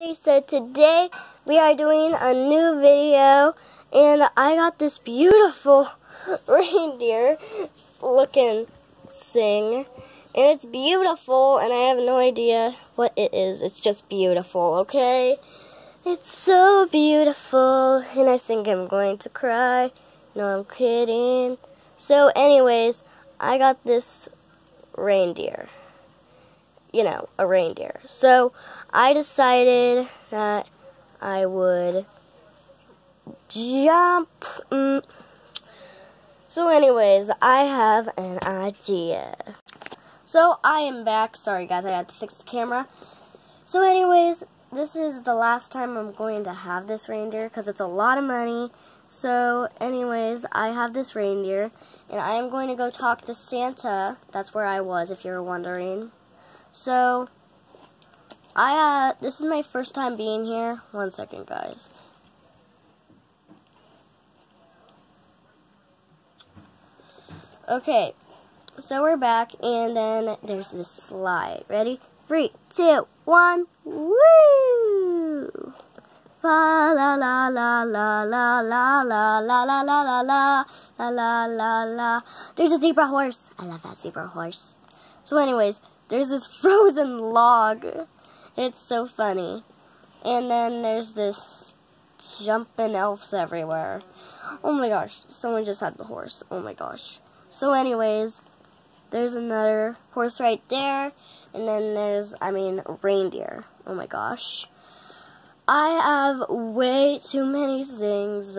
So today we are doing a new video and I got this beautiful reindeer looking thing and it's beautiful and I have no idea what it is. It's just beautiful, okay? It's so beautiful and I think I'm going to cry. No, I'm kidding. So anyways, I got this reindeer you know, a reindeer. So I decided that I would jump. Mm. So, anyways, I have an idea. So I am back. Sorry, guys, I had to fix the camera. So, anyways, this is the last time I'm going to have this reindeer because it's a lot of money. So, anyways, I have this reindeer, and I am going to go talk to Santa. That's where I was, if you're wondering. So, I, uh, this is my first time being here. One second, guys. Okay, so we're back, and then there's this slide. Ready? Three, two, one, woo! La la la la la la la la la la la la la la la la la. There's a zebra horse. I love that zebra horse. So anyways, there's this frozen log. It's so funny. And then there's this jumping elves everywhere. Oh my gosh, someone just had the horse. Oh my gosh. So anyways, there's another horse right there. And then there's, I mean, reindeer. Oh my gosh. I have way too many things.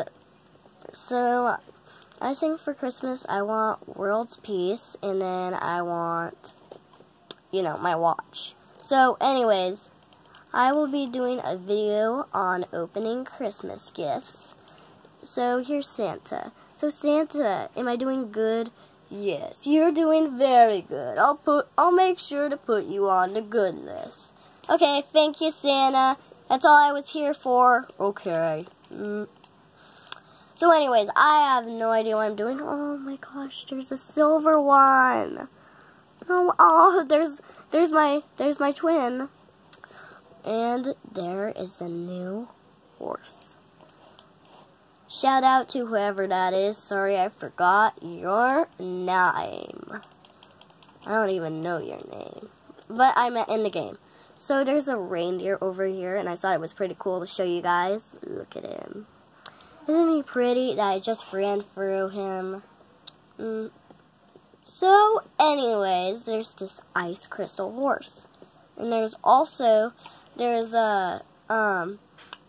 So, I think for Christmas I want world's peace. And then I want you know, my watch. So, anyways, I will be doing a video on opening Christmas gifts. So, here's Santa. So, Santa, am I doing good? Yes, you're doing very good. I'll put I'll make sure to put you on the good list. Okay, thank you, Santa. That's all I was here for. Okay. Mm. So anyways, I have no idea what I'm doing. Oh my gosh, there's a silver one. Oh, oh, there's, there's my, there's my twin. And there is a new horse. Shout out to whoever that is. Sorry, I forgot your name. I don't even know your name. But I'm in the game. So there's a reindeer over here, and I thought it was pretty cool to show you guys. Look at him. Isn't he pretty that I just ran through him? Mm, so, anyways, there's this ice crystal horse. And there's also, there's a, um,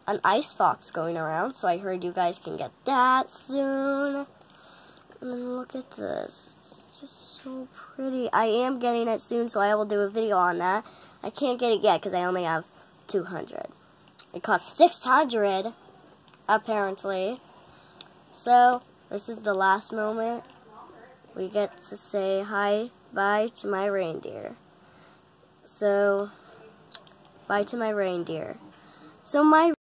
an ice fox going around, so I heard you guys can get that soon. And look at this. It's just so pretty. I am getting it soon, so I will do a video on that. I can't get it yet because I only have 200. It costs 600 apparently. So, this is the last moment we get to say hi, bye to my reindeer. So, bye to my reindeer. So my